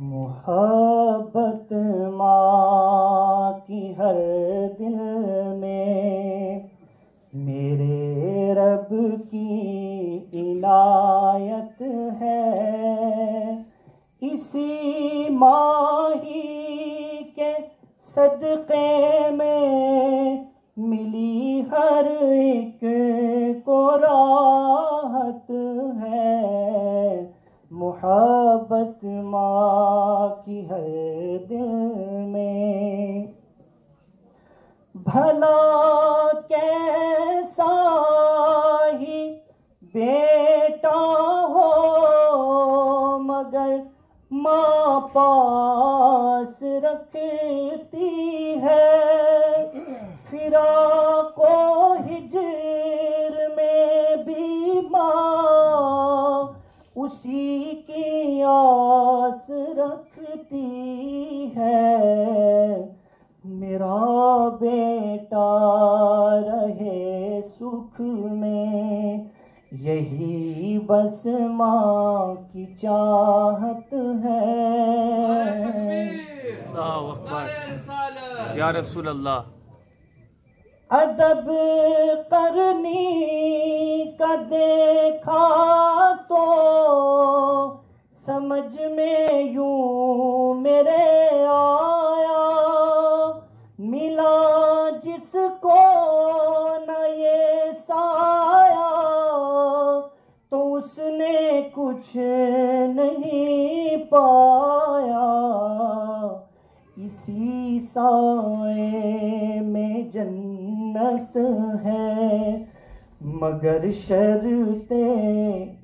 मोहब्बत माँ की हर दिल में मेरे रब की इनायत है। इसी माही के सदक़े में मिली हर एक को राहत है। मोहब्बत माँ की है दिल में। भला कैसा ही बेटा हो, मगर माँ पास रखती है। फिरा रहे सुख में। यही बस माँ की चाहत है। या रसूल अल्लाह अदब करनी का देखा कुछ नहीं पाया। इसी साए में जन्नत है, मगर शर्ते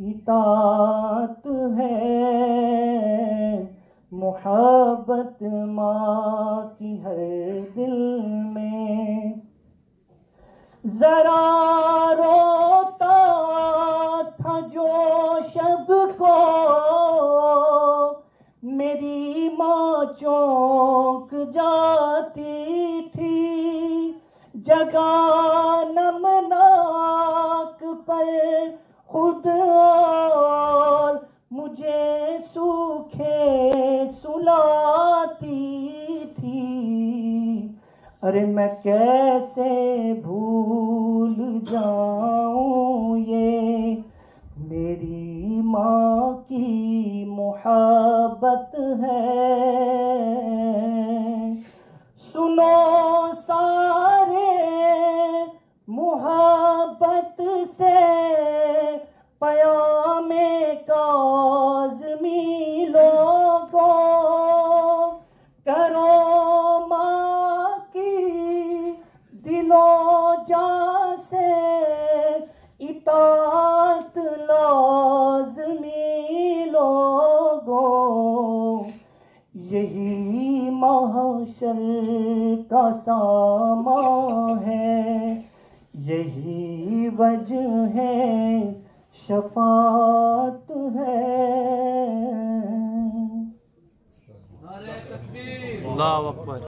इतात है। मोहब्बत माँ की हर दिल में जरा रोता चौंक जाती थी। जगा नमनाक पर खुद और मुझे सूखे सुलाती थी। अरे मैं कैसे भूल जाऊँ ये? मेरी माँ की मोहब्बत है। से इतात लाजमी लोगों। यही महाशर का सामा है यही वजह है शफात है। अल्लाहु अकबर।